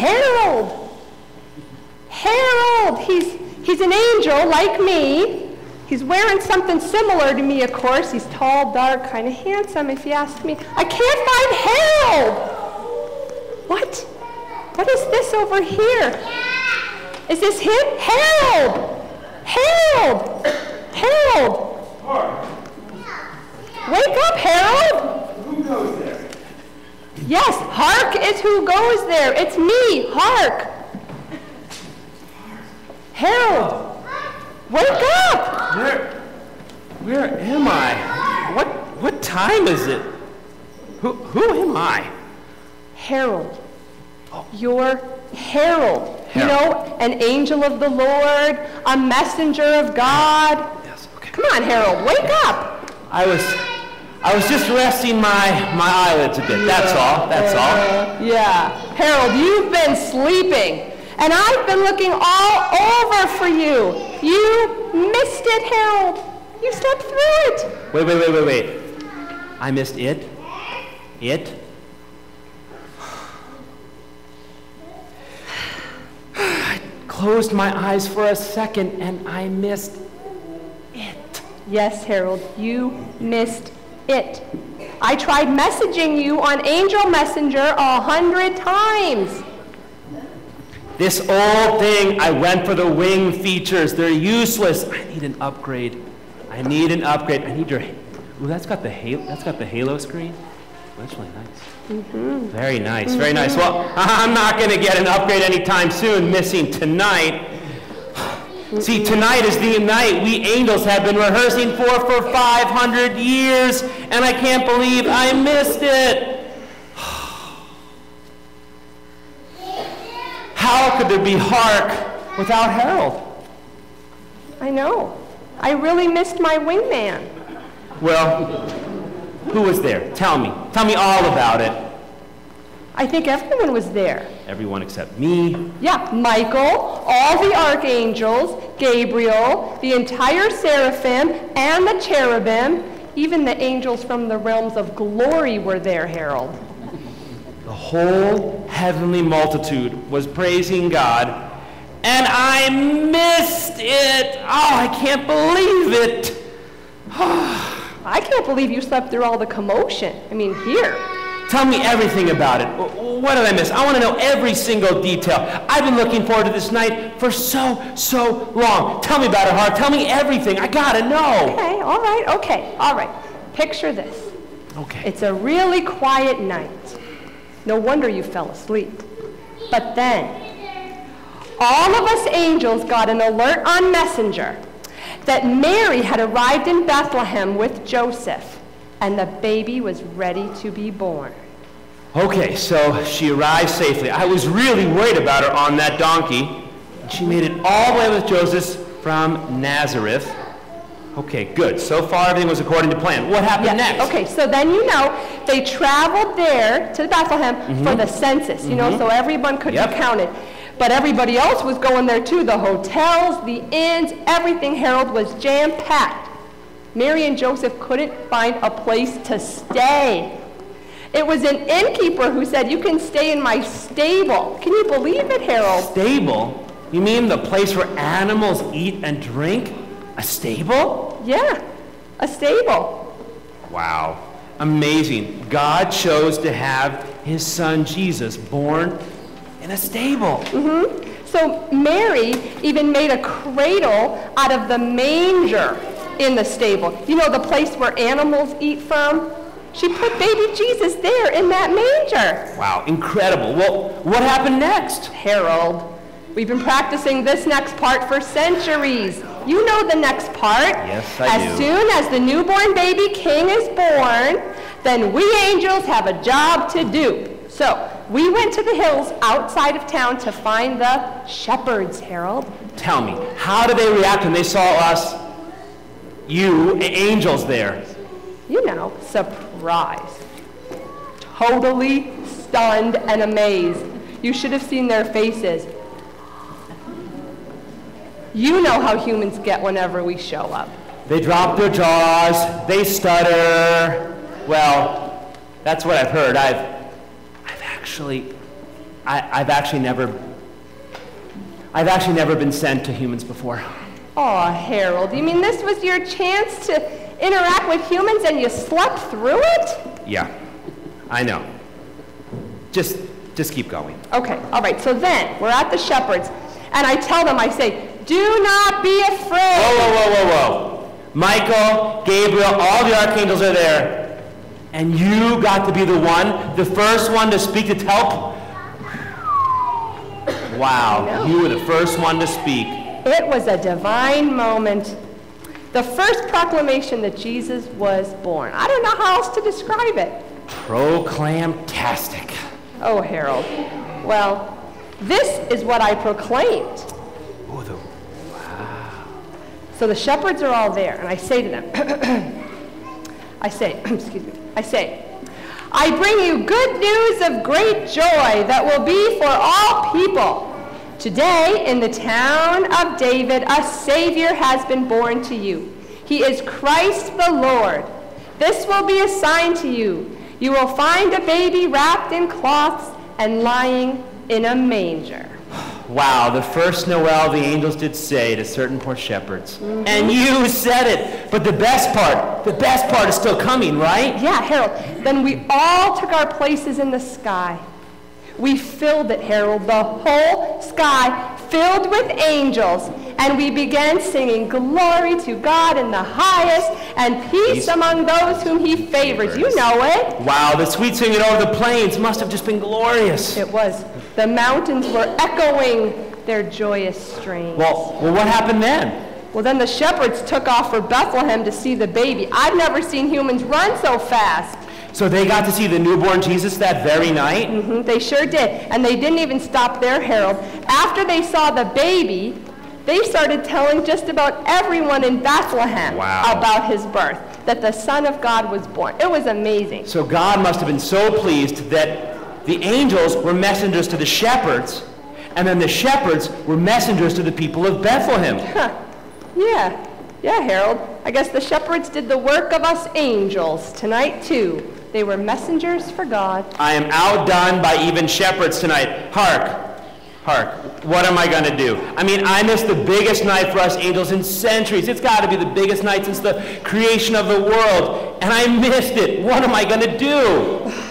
Harold. Harold. He's, he's an angel like me. He's wearing something similar to me, of course. He's tall, dark, kind of handsome, if you ask me. I can't find Harold. What? What is this over here? Is this him? Harold! Harold! Harold! Wake up, Harold! Who goes there? Yes, Hark is who goes there. It's me, Hark. Harold, wake up! Where, where am I? What, what time is it? Who, who am I? Harold. Oh. You're Harold. You know, an angel of the Lord, a messenger of God. Yes, okay. Come on, Harold, wake up. I was, I was just resting my, my eyelids a bit. That's all. That's all. Uh, yeah. Harold, you've been sleeping. And I've been looking all over for you. You missed it, Harold. You slept through it. Wait, wait, wait, wait, wait. I missed it. It. I closed my eyes for a second and I missed it. Yes, Harold, you missed it. I tried messaging you on Angel Messenger a hundred times. This old thing, I went for the wing features. They're useless. I need an upgrade. I need an upgrade. I need your. Ooh, that's got the halo. That's got the halo screen. That's really nice. Mm-hmm. Very nice. Very nice. Well, I'm not going to get an upgrade anytime soon. Missing tonight. See, tonight is the night we angels have been rehearsing for for 500 years, and I can't believe I missed it. How could there be Hark without Harold? I know. I really missed my wingman. Well, who was there? Tell me. Tell me all about it. I think everyone was there. Everyone except me. Yeah, Michael, all the archangels, Gabriel, the entire seraphim, and the cherubim. Even the angels from the realms of glory were there, Harold. The whole heavenly multitude was praising God, and I missed it. Oh, I can't believe it. I can't believe you slept through all the commotion. I mean, here. Tell me everything about it. What did I miss? I want to know every single detail. I've been looking forward to this night for so, so long. Tell me about it, Hark. Tell me everything. I gotta know. Okay, all right, okay, all right. Picture this. Okay. It's a really quiet night. No wonder you fell asleep. But then, all of us angels got an alert on Messenger that Mary had arrived in Bethlehem with Joseph, and the baby was ready to be born. Okay, so she arrived safely. I was really worried about her on that donkey. She made it all the way with Joseph from Nazareth. Okay, good. So far, everything was according to plan. What happened Yes, next? Okay, so then you know they traveled there to Bethlehem for mm-hmm. the census, you know, mm-hmm. so everyone could Yep. be counted. But everybody else was going there too. The hotels, the inns, everything, Harold, was jam packed. Mary and Joseph couldn't find a place to stay. It was an innkeeper who said, You can stay in my stable. Can you believe it, Harold? Stable? You mean the place where animals eat and drink? A stable? Yeah, a stable. Wow. Amazing. God chose to have his son Jesus born in a stable. Mm-hmm. So Mary even made a cradle out of the manger in the stable. You know, the place where animals eat from? She put baby Jesus there in that manger. Wow, incredible. Well, what happened next? Harold, we've been practicing this next part for centuries. You know the next part. Yes, I as do. As soon as the newborn baby king is born, then we angels have a job to do. So we went to the hills outside of town to find the shepherds, Harold. Tell me, how did they react when they saw us, you, angels there? you know, surprised. Totally stunned and amazed. You should have seen their faces. You know how humans get whenever we show up. They drop their jaws, they stutter. Well, that's what I've heard. I've, I've actually, I, I've actually never, I've actually never been sent to humans before. Oh, Harold, you mean this was your chance to interact with humans and you slept through it? Yeah, I know. Just, just keep going. Okay, all right, so then we're at the shepherds, and I tell them, I say, do not be afraid. Whoa, whoa, whoa, whoa, whoa. Michael, Gabriel, all the archangels are there. And you got to be the one, the first one to speak to tell. Wow, you were the first one to speak. It was a divine moment. The first proclamation that Jesus was born. I don't know how else to describe it. Proclamtastic. Oh, Harold. Well, this is what I proclaimed. Oh, the, wow. So the shepherds are all there, and I say to them, I say, excuse me, I say, I bring you good news of great joy that will be for all people. Today, in the town of David, a Savior has been born to you. He is Christ the Lord. This will be a sign to you. You will find a baby wrapped in cloths and lying in a manger. wow, the first Noel the angels did say to certain poor shepherds. Mm-hmm. And you said it. But the best part, the best part is still coming, right? Yeah, Harold. Then we all took our places in the sky. We filled it, Harold, the whole sky filled with angels. And we began singing, Glory to God in the highest, and peace Peace. among those whom he favors. You know it. Wow, the sweet singing over the plains must have just been glorious. It was. The mountains were echoing their joyous strains. Well, well, what happened then? Well, then the shepherds took off for Bethlehem to see the baby. I've never seen humans run so fast. So they got to see the newborn Jesus that very night? Mhm, They sure did. And they didn't even stop there, Harold. After they saw the baby, they started telling just about everyone in Bethlehem Wow. about his birth, that the Son of God was born. It was amazing. So God must have been so pleased that the angels were messengers to the shepherds, and then the shepherds were messengers to the people of Bethlehem. Huh. Yeah, yeah, Harold. I guess the shepherds did the work of us angels tonight, too. They were messengers for God. I am outdone by even shepherds tonight. Hark, hark. What am I going to do? I mean, I missed the biggest night for us angels in centuries. It's got to be the biggest night since the creation of the world, and I missed it. What am I going to do?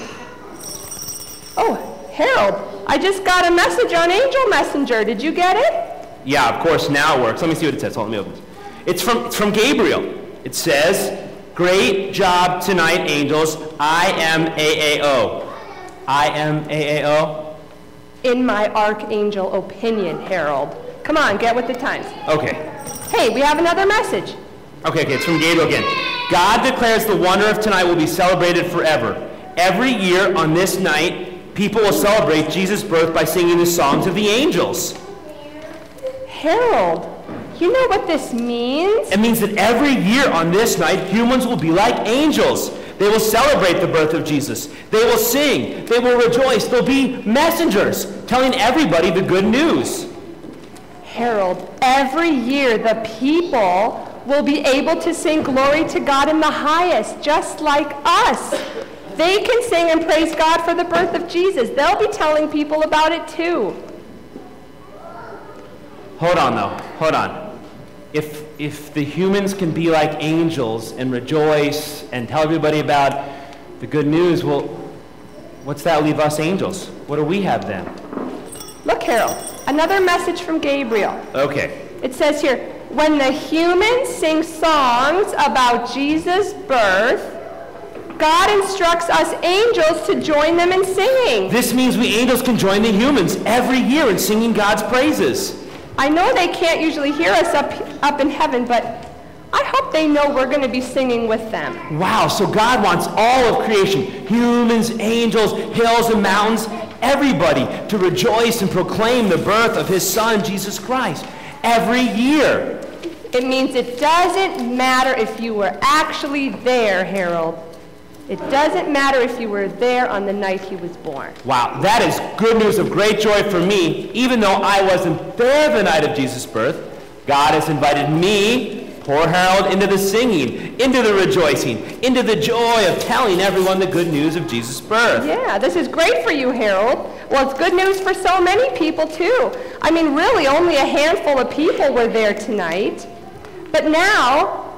Oh, Harold, I just got a message on Angel Messenger. Did you get it? Yeah, of course, now it works. Let me see what it says. Hold on, let me open it. It's from, it's from Gabriel. It says, Great job tonight, angels. I am AAO. I am AAO? In my archangel opinion, Harold. Come on, get with the times. Okay. Hey, we have another message. Okay, okay, it's from Gabriel again. God declares the wonder of tonight will be celebrated forever. Every year on this night, people will celebrate Jesus' birth by singing the songs of the angels. Harold, you know what this means? It means that every year on this night, humans will be like angels. They will celebrate the birth of Jesus. They will sing. They will rejoice. They'll be messengers telling everybody the good news. Harold, every year the people will be able to sing glory to God in the highest, just like us. They can sing and praise God for the birth of Jesus. They'll be telling people about it too. Hold on, though. Hold on. If, if the humans can be like angels and rejoice and tell everybody about the good news, well, what's that leave us angels? What do we have then? Look, Harold, another message from Gabriel. Okay. It says here, when the humans sing songs about Jesus' birth, God instructs us angels to join them in singing. This means we angels can join the humans every year in singing God's praises. I know they can't usually hear us up, up in heaven, but I hope they know we're going to be singing with them. Wow, so God wants all of creation, humans, angels, hills and mountains, everybody to rejoice and proclaim the birth of his son, Jesus Christ, every year. It means it doesn't matter if you were actually there, Harold. It doesn't matter if you were there on the night he was born. Wow, that is good news of great joy for me, even though I wasn't there the night of Jesus' birth. God has invited me, Poor Harold into the singing, into the rejoicing, into the joy of telling everyone the good news of Jesus' birth. Yeah, this is great for you, Harold. Well, it's good news for so many people, too. I mean, really, only a handful of people were there tonight. But now,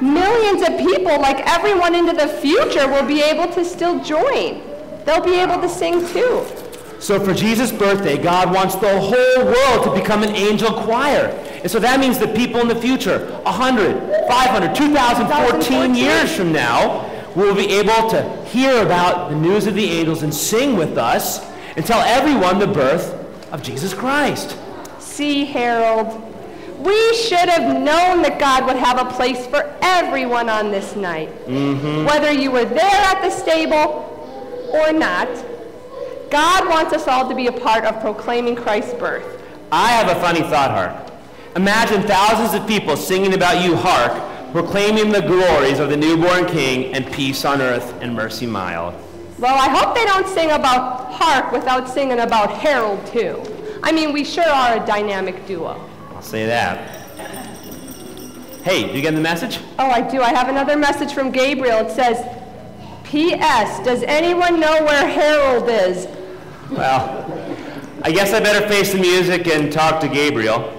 millions of people, like everyone into the future, will be able to still join. They'll be able to sing, too. So for Jesus' birthday, God wants the whole world to become an angel choir. And so that means that people in the future, 100, 500, 2014 years from now, will be able to hear about the news of the angels and sing with us and tell everyone the birth of Jesus Christ. See, Harold, we should have known that God would have a place for everyone on this night. Mm-hmm. Whether you were there at the stable or not, God wants us all to be a part of proclaiming Christ's birth. I have a funny thought, Hark. Imagine thousands of people singing about you, Hark, proclaiming the glories of the newborn King and peace on earth and mercy mild. Well, I hope they don't sing about Hark without singing about Harold, too. I mean, we sure are a dynamic duo. I'll say that. Hey, you get the message? Oh, I do. I have another message from Gabriel. It says, P.S. Does anyone know where Harold is? Well, I guess I better face the music and talk to Gabriel.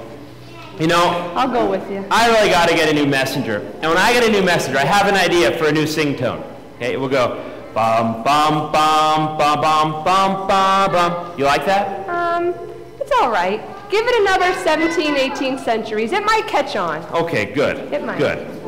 You know, I'll go with you. I really got to get a new messenger. And when I get a new messenger, I have an idea for a new sing tone. Okay, we'll go bum bum bum bum bum bum bum bum. You like that? Um, it's all right. Give it another 17, 18 centuries. It might catch on. Okay, good. It might. Good.